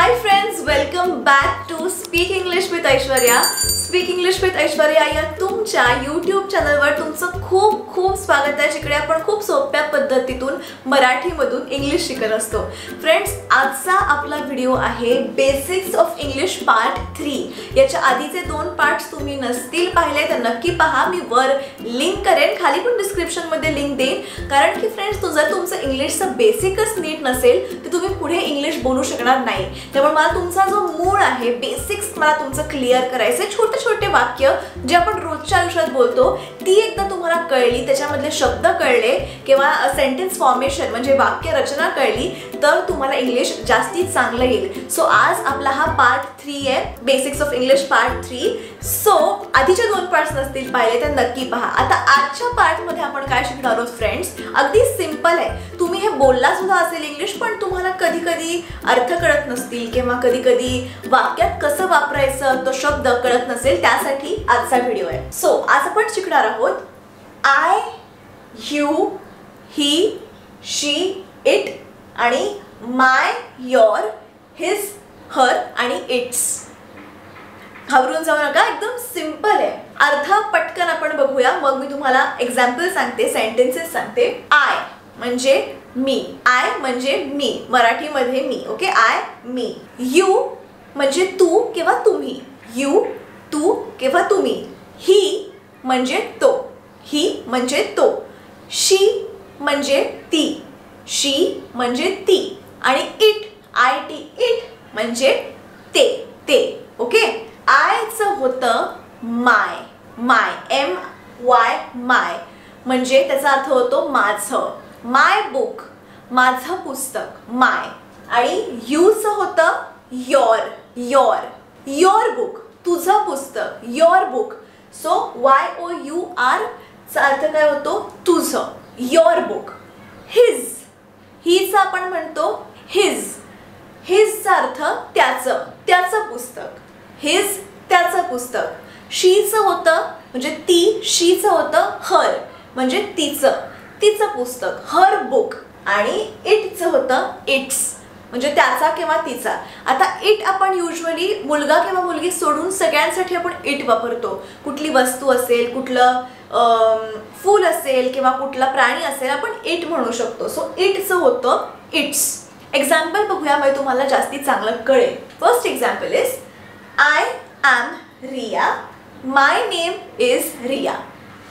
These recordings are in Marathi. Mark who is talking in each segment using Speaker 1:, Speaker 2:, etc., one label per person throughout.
Speaker 1: Hi friends! Friends welcome back to speak English with Aishwarya speak English with Aishwarya या तुमच्या यूट्यूब चॅनलवर तुमचं खूप खूप स्वागत आहे जिकडे आपण खूप सोप्या पद्धतीतून मराठीमधून इंग्लिश शिकत असतो. फ्रेंड्स आजचा आपला व्हिडिओ आहे basics of English part three याच्या आधीचे दोन पार्ट्स तुम्ही नसतील पाहिले तर नक्की पहा. मी वर लिंक करेन. खाली पण डिस्क्रिप्शनमध्ये लिंक देईन. कारण की फ्रेंड्स तुझं तुमचं इंग्लिशचं बेसिकच नीट नसेल तर तुम्ही पुढे इंग्लिश बोलू शकणार नाही. त्यामुळे मला तुमचा जो मूळ आहे बेसिक्स मला तुमचं क्लिअर करायचं आहे छोटे छोटे वाक्य जे आपण रोजच्या आयुष्यात बोलतो ती एकदा तुम्हाला कळली त्याच्यामधले शब्द कळले किंवा सेंटेन्स फॉर्मेशन म्हणजे वाक्य रचना कळली तर तुम्हाला इंग्लिश जास्ती चांगलं येईल. सो आज आपला हा पार्ट थ्री आहे basics of English part three so आधीचे दोन पार्ट्स नसतील पाहिले तर नक्की पहा. आता आजच्या पार्टमध्ये आपण काय शिकणार आहोत फ्रेंड बोलला सुद्धा असेल इंग्लिश पण तुम्हाला कधी कधी अर्थ कळत नसतील किंवा कधी कधी वाक्यात कसं वापरायचं तो शब्द कळत नसेल त्यासाठी आजचा व्हिडिओ आहे. सो आज आपण शिकणार आहोत I you he she it आणि माय योर हिज हर आणि इट्स घाबरून जाऊ नका एकदम सिंपल आहे. अर्थ पटकन आपण बघूया. मग मी तुम्हाला एक्झाम्पल सांगते सेंटेन्सेस सांगते. आय म्हणजे मी. आय म्हणजे मी. मराठीमध्ये मी. ओके आय मी यू म्हणजे तू किंवा तुम्ही. यू तू किंवा तुम्ही. ही म्हणजे तो. ही म्हणजे तो. शी म्हणजे ती. शी म्हणजे ती. आणि इट आय टी इट म्हणजे ते. ते. ओके आयचं होतं माय माय एम वाय माय म्हणजे त्याचा अर्थ होतो माझं. माय बुक माझं पुस्तक माय आणि यूचं होतं योर योर योर बुक तुझं पुस्तक your book so Y O U R चा अर्थ काय होतो? तुझं. योर बुक हिज हिज आपण म्हणतो हिज हिजचा अर्थ त्याचं त्याचं पुस्तक. हिज त्याचं पुस्तक. शीचं होतं म्हणजे ती शीचं होतं हर म्हणजे तिचं. तिचं पुस्तक हर बुक आणि इटचं होतं इट्स म्हणजे त्याचा किंवा तिचा. आता इट आपण युजली मुलगा किंवा मुलगी सोडून सगळ्यांसाठी आपण इट वापरतो. कुठली वस्तू असेल कुठलं फूल असेल किंवा कुठला प्राणी असेल आपण इट म्हणू शकतो. सो इटचं होतं इट्स एक्झाम्पल बघूया म्हणजे तुम्हाला जास्ती चांगलं कळेल. First example is I am Riya my name is Riya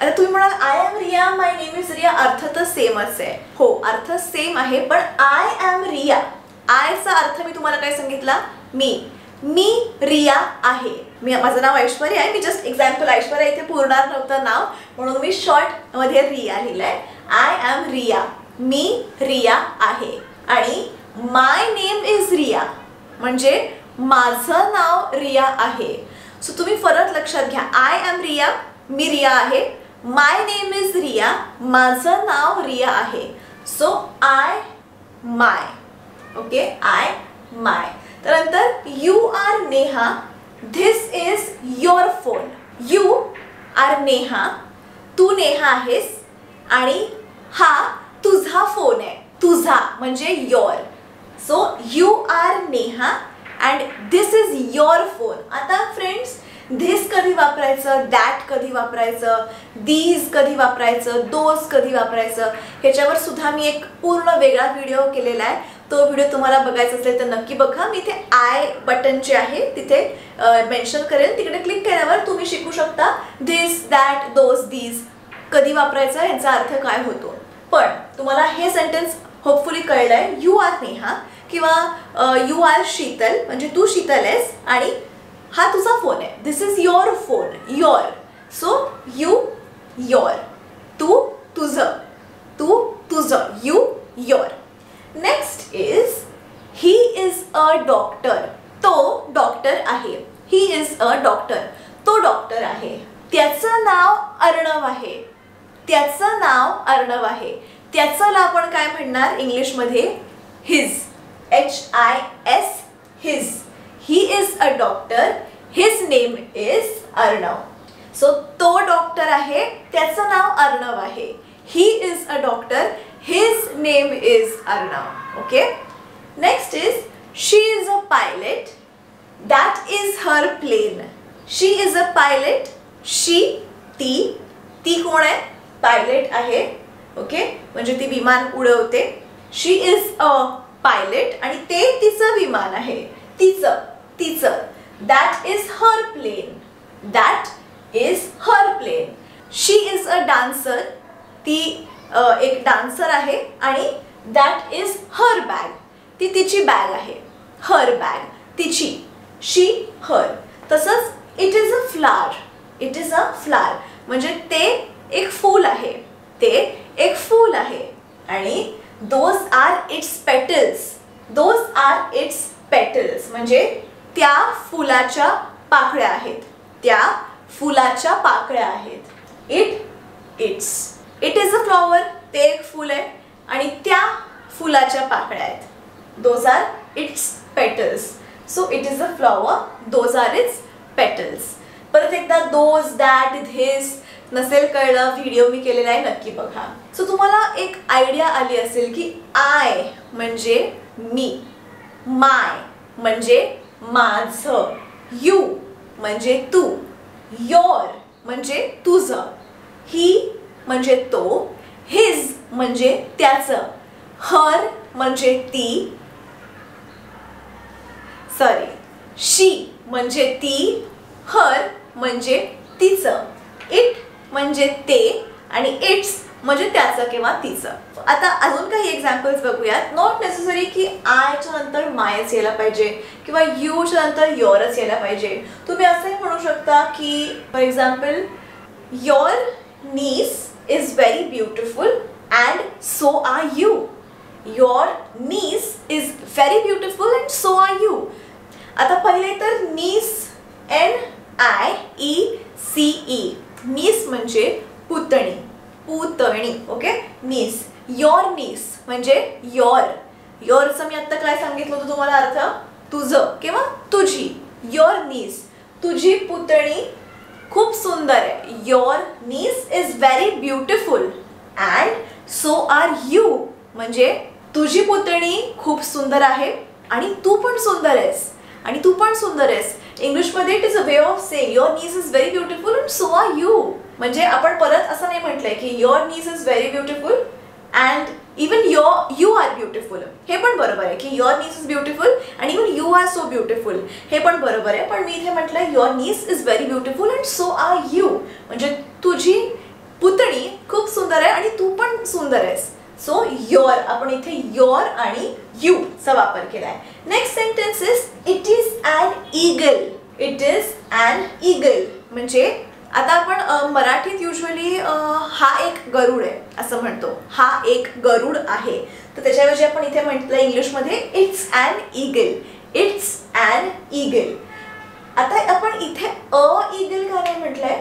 Speaker 1: आता तुम्ही म्हणाल I am Riya my name is Riya अर्थ तर सेमच आहे. हो अर्थ सेम आहे पण आय एम रिया आयचा अर्थ मी तुम्हाला काय सांगितला? मी. मी रिया आहे. मी माझं नाव ऐश्वर्या आहे. मी जस्ट एक्झाम्पल ऐश्वर्या इथे पूर्णार नव्हतं नाव म्हणून मी शॉर्टमध्ये रिया लिहिलं आहे आय एम रिया मी रिया आहे. आणि माय नेम इज रिया म्हणजे माझं नाव रिया आहे. सो तुम्ही फरक लक्षात घ्या. आय एम रिया मी रिया आहे. माय नेम इज रिया माझं नाव रिया आहे. So I my okay I my त्यानंतर you are Neha this is your phone you are Neha तू नेहा आहेस. आणि हा तुझा फोन आहे. तुझा म्हणजे your so you are Neha and this is your phone आता फ्रेंड्स धिस कधी वापरायचं दॅट कधी वापरायचं दीज कधी वापरायचं दोज कधी वापरायचं ह्याच्यावर सुद्धा मी एक पूर्ण वेगळा व्हिडिओ केलेला आहे. तो व्हिडिओ तुम्हाला बघायचा असेल तर नक्की बघा. मी इथे आय बटन जे आहे तिथे मेन्शन करेन तिकडे क्लिक केल्यावर तुम्ही शिकू शकता. धिस दॅट दोज दीज कधी वापरायचा यांचा अर्थ काय होतो. पण तुम्हाला हे सेंटेन्स होपफुली कळलंय. यू आर नेहा किंवा यू आर शीतल. म्हणजे तू शीतल आहेस आणि हा तुझा फोन आहे. This is your phone your so you your तू तुझं. तू तुझं. You your next is he is a doctor तो डॉक्टर आहे. ही इज अ डॉक्टर तो डॉक्टर आहे. त्याचं नाव अर्णव आहे. त्याचं नाव अर्णव आहे. त्याचं आपण काय म्हणणार? इंग्लिशमध्ये his H I S his he is a doctor his name is Arnav so तो डॉक्टर आहे. त्याचं नाव अर्णव आहे. He is a doctor his name is Arnav okay next is she is a pilot her plane she is a pilot she ती ती कोण आहे? पायलट आहे. ओके म्हणजे ती विमान उडवते. शी इज अ पायलट आणि ते तिचं विमान आहे. तिचं. तिचं. That is her plane that is her plane she is a dancer ती एक डान्सर आहे आणि दॅट इज हर बॅग ती तिची बॅग आहे. हर बॅग तिची. शी हर तसंच it is a flower it is a flower म्हणजे ते एक फूल आहे. ते एक फूल आहे. आणि those are its petals those are its petals म्हणजे त्या फुलाच्या पाकळ्या आहेत. त्या फुलाच्या पाकळ्या आहेत. It it's it is a flower ते एक फूल आहे आणि त्या फुलाच्या पाकळ्या आहेत. Those are its petals so it is a flower those are its petals परत एकदा दोज दॅट धिस नसेल कळलं व्हिडिओ मी केलेला आहे नक्की बघा. सो तुम्हाला एक आयडिया आली असेल की आय म्हणजे मी. माय म्हणजे माझं. यू म्हणजे तू. योर म्हणजे तुझं. ही म्हणजे तो. हिज म्हणजे त्याचं. हर म्हणजे ती. सॉरी शी म्हणजे ती. हर म्हणजे तिचं. इट म्हणजे ते. आणि इट्स म्हणजे त्याचं किंवा तिचं. आता अजून काही एक्झाम्पल्स बघूयात. नॉट नेसेसरी की आयच्या नंतर मायच यायला पाहिजे किंवा यूच्या नंतर योरच यायला पाहिजे. तुम्ही असंही म्हणू शकता की for example your niece is very beautiful and so are you your niece is very beautiful and so are you आता पहिले तर niece N I E C E niece म्हणजे पुतणी ओके नीस योर नीस म्हणजे योर योरचं मी आत्ता काय सांगितलं होतं तुम्हाला अर्थ? तुझं किंवा तुझी. योर नीस तुझी पुतणी खूप सुंदर आहे. Your niece is very beautiful and so are you म्हणजे तुझी पुतणी खूप सुंदर आहे आणि तू पण सुंदर आहेस. आणि तू पण सुंदर आहेस. इंग्लिशमध्ये it is a way of say your niece is very beautiful and so are you म्हणजे आपण परत असं नाही म्हटलंय की your niece is very beautiful and even your you are beautiful हे पण बरोबर आहे की युअर नीज इज ब्युटिफुल आणि even you are so beautiful हे पण बरोबर आहे पण मी इथे म्हटलं your niece is very beautiful and so are you म्हणजे तुझी पुतणी खूप सुंदर आहे आणि तू पण सुंदर आहेस. सो योर आपण इथे योर आणि यू चा वापर केलाय. Next sentence is it is an eagle it is an eagle म्हणजे आता आपण मराठीत युजली हा एक गरुड आहे असं म्हणतो. हा एक गरुड आहे. तर त्याच्याऐवजी आपण इथे म्हटलं इंग्लिशमध्ये it's an eagle it's an eagle आता आपण इथे अ ईगल का नाही म्हटलंय?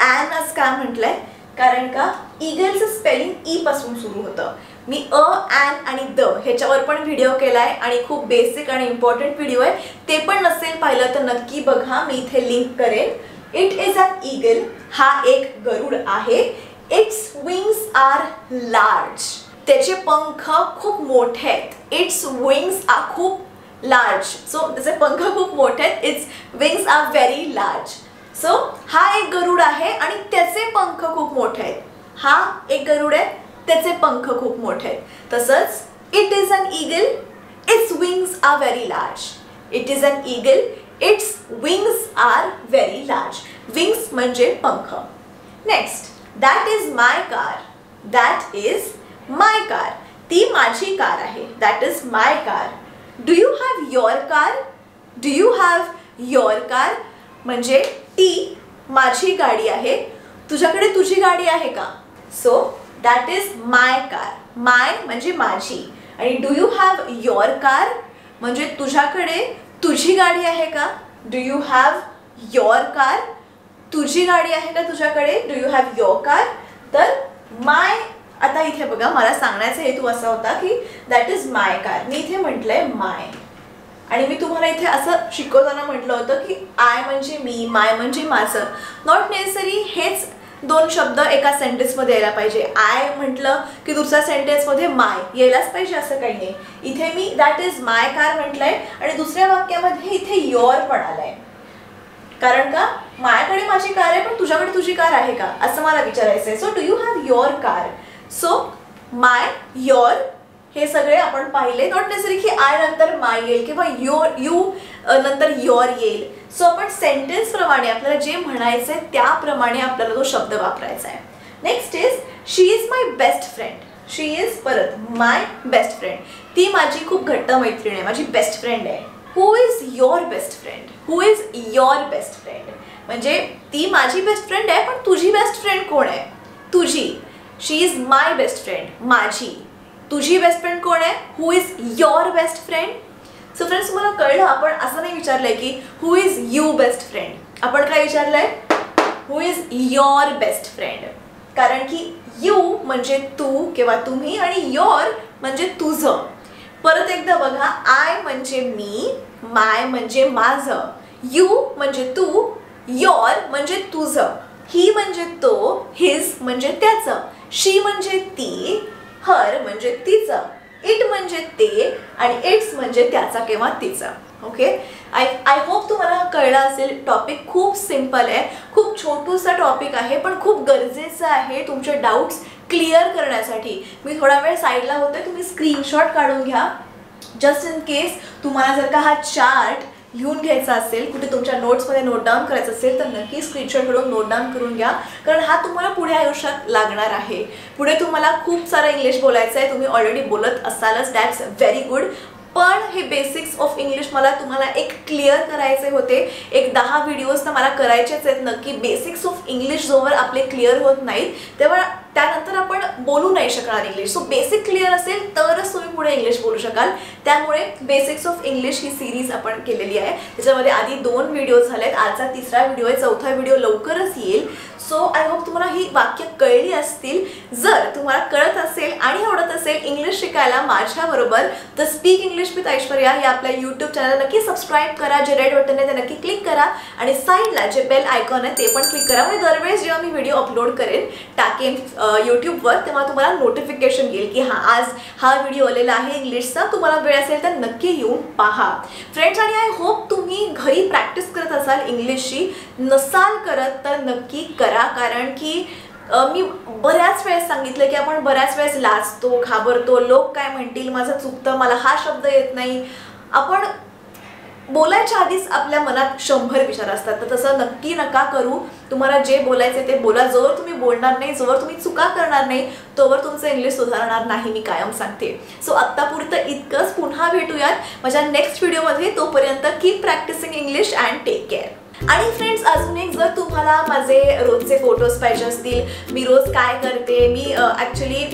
Speaker 1: ॲन असं का म्हटलंय? कारण का? ईगलचं स्पेलिंग ई पासून सुरू होतं. मी अ ॲन आणि द ह्याच्यावर पण व्हिडिओ केला आहे आणि खूप बेसिक आणि इम्पॉर्टंट व्हिडिओ आहे. ते पण नसेल पाहिलं तर नक्की बघा. मी इथे लिंक करेन. इट इज अन ईगल हा एक गरुड आहे. इट्स विंग्स आर लार्ज त्याचे पंख खूप मोठे आहेत. इट्स विंग्स आर खूप लार्ज सो त्याचे पंख खूप मोठे आहेत. Its wings are very large so हा एक गरुड आहे आणि पंख खूप मोठे आहेत. हा एक गरुड आहे त्याचे पंख खूप मोठे आहेत. तसंच it is an eagle its wings are very large it is an eagle its wings are very large wings म्हणजे पंख. Next that is my car that is my car ती माझी कार आहे. That is my car do you have your car do you have your car म्हणजे ती माझी गाडी आहे. तुझ्याकडे तुझी गाडी आहे का? So that is my car my म्हणजे माझी. आणि do you have your car म्हणजे तुझ्याकडे तुझी गाडी आहे का? Do you have your car तुझी गाडी आहे का तुझ्याकडे? Do you have your car तर माय आता इथे बघा मला सांगण्याचा हेतू असा होता की दॅट इज माय कार मी इथे म्हटलंय माय आणि मी तुम्हाला इथे असं शिकवताना म्हटलं होतं की आय म्हणजे मी माय म्हणजे माझं. नॉट नेसेसरी हेच दोन शब्द एका सेंटेन्समध्ये यायला पाहिजे. आय म्हटलं की दुसऱ्या सेंटेन्समध्ये माय यायलाच पाहिजे असं काही नाही. इथे मी दॅट इज माय कार म्हटलंय आणि दुसऱ्या वाक्यामध्ये इथे युअर पण आलंय. कारण का? माझ्याकडे माझी कार आहे पण तुझ्याकडे तुझी कार आहे का? असं मला विचारायचं आहे so do you have your car so my your हे सगळे आपण पाहिले. नॉट नेसरी की आय नंतर माय येईल किंवा युअर यू नंतर युअर येईल. सो आपण सेंटेन्सप्रमाणे आपल्याला जे म्हणायचं आहे त्याप्रमाणे आपल्याला तो शब्द वापरायचा आहे. Next is she is my best friend she is परत माय बेस्ट फ्रेंड ती माझी खूप घट्ट मैत्रीण आहे माझी बेस्ट फ्रेंड आहे. Who is your best friend who is your best friend म्हणजे ती माझी बेस्ट फ्रेंड आहे पण तुझी बेस्ट फ्रेंड कोण आहे? तुझी. She is my best friend माझी. तुझी बेस्ट फ्रेंड कोण आहे? Who is your best friend so friends मला कळलं आपण असं नाही विचारलंय की who is you best friend आपण काय विचारलंय? Who is your best friend कारण की यू म्हणजे तू किंवा तुम्ही आणि युअर म्हणजे तुझं. परत एकदा बघा आय म्हणजे मी माय म्हणजे माझं. यू म्हणजे तू योर म्हणजे तुझं. ही म्हणजे तो हिज म्हणजे त्याचं. शी म्हणजे ती हर म्हणजे तिचं. इट म्हणजे ते आणि इट्स म्हणजे त्याचा किंवा तिचा. ओके आय आय होप तुम्हाला कळलं असेल टॉपिक खूप सिंपल आहे. खूप छोटूसा टॉपिक आहे पण खूप गरजेचं आहे तुमचे डाऊट्स क्लिअर करण्यासाठी. मी थोडा वेळ साईडला होते तुम्ही स्क्रीनशॉट काढून घ्या. जस्ट इन केस तुम्हाला जर का हा चार्ट लिहून घ्यायचा असेल कुठे तुमच्या नोट्समध्ये नोट डाऊन करायचं असेल तर नक्की स्क्रीनशॉट करून नोट डाऊन करून घ्या. कारण हा तुम्हाला पुढे आयुष्यात लागणार आहे. पुढे तुम्हाला खूप सारा इंग्लिश बोलायचं आहे. तुम्ही ऑलरेडी बोलत असालच. दॅट्स व्हेरी गुड पण हे बेसिक्स ऑफ इंग्लिश मला तुम्हाला एक क्लिअर करायचे होते. एक दहा व्हिडिओज तर मला करायचेच आहेत. नक्की बेसिक्स ऑफ इंग्लिश जोवर आपले क्लिअर होत नाहीत. तेव्हा त्यानंतर आपण बोलू नाही शकणार इंग्लिश सो बेसिक क्लिअर असेल तरच तुम्ही पुढे इंग्लिश बोलू शकाल. त्यामुळे बेसिक्स ऑफ इंग्लिश ही सिरीज आपण केलेली आहे. त्याच्यामध्ये आधी दोन व्हिडिओ झालेत आजचा तिसरा व्हिडिओ आहे चौथा व्हिडिओ लवकरच येईल. सो आय होप तुम्हाला ही वाक्य कळली असतील. जर तुम्हाला कळत असेल आणि आवडत असेल इंग्लिश शिकायला माझ्याबरोबर the speak English with Aishwarya हे आपल्या यूट्यूब चॅनल नक्की सबस्क्राईब करा. जे रेड बटन आहे ते नक्की क्लिक करा. आणि साईडला जे बेल आयकॉन आहे ते पण क्लिक करा. म्हणजे दरवेळेस जेव्हा मी व्हिडिओ अपलोड करेन टाकेन यूट्यूबवर तेव्हा तुम्हाला नोटिफिकेशन येईल की हा आज हा व्हिडिओ आलेला आहे इंग्लिशचा तुम्हाला वेळ असेल तर नक्की येऊन पहा. फ्रेंड्स आणि आय होप तुम्ही घरी प्रॅक्टिस करत असाल इंग्लिशची नसाल करत तर नक्की करा. कारण की मी बऱ्याच वेळेस सांगितलं की आपण बऱ्याच वेळेस लाजतो घाबरतो. लोक काय म्हणतील? माझं चुकतं मला हा शब्द येत नाही. आपण बोलायच्या आधीच आपल्या मनात शंभर विचार असतात. तर तसं नक्की नका करू. तुम्हाला जे बोलायचे ते बोला. जोवर तुम्ही बोलणार नाही जोवर तुम्ही चुका करणार नाही तोवर तुमचं इंग्लिश सुधारणार नाही मी कायम सांगते. सो आत्तापुरतं इतकंच पुन्हा भेटूयात. माझ्या नेक्स्ट व्हिडिओमध्ये तोपर्यंत keep practising English and take care आणि फ्रेंड्स अजून एक जर तुम्हाला माझे रोजचे फोटोज पाहिजे असतील मी रोज काय करते मी ॲक्च्युली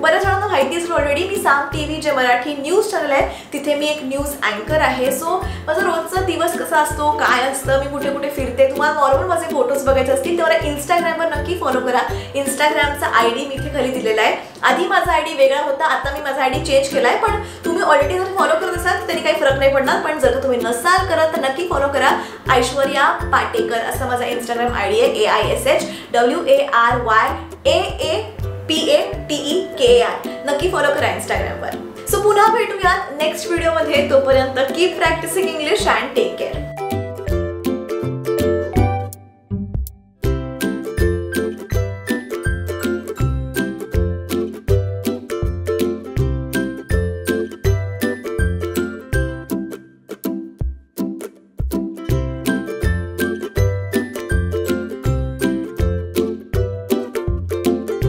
Speaker 1: बऱ्याच जणांना माहिती असेल ऑलरेडी मी साम टी व्ही जे मराठी न्यूज चॅनल आहे तिथे मी एक न्यूज अँकर आहे. सो माझा रोजचा दिवस कसा असतो काय असतं मी कुठे कुठे फिरते तुम्हाला नॉर्मल माझे फोटोज बघायचे असतील तर मला इंस्टाग्रामवर नक्की फॉलो करा. इंस्टाग्रामचा आय डी मी इथे खाली दिलेला आहे. आधी माझा आय डी वेगळा होता आता मी माझा आय डी चेंज केला आहे पण तुम्ही ऑलरेडी जर फॉलो करत असाल तर तरी काही फरक नाही पडणार पण जर तुम्ही नसाल करत तर नक्की फॉलो करा. ऐश्वर्या पाटेकर असा माझा इंस्टाग्राम आय डी आहे A I S H W A R Y A A P A T E K I नक्की फॉलो करा इंस्टाग्रामवर सो पुन्हा भेटूयात नेक्स्ट व्हिडिओमध्ये तोपर्यंत keep practising English and take